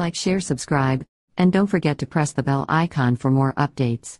Like, share, subscribe, and don't forget to press the bell icon for more updates.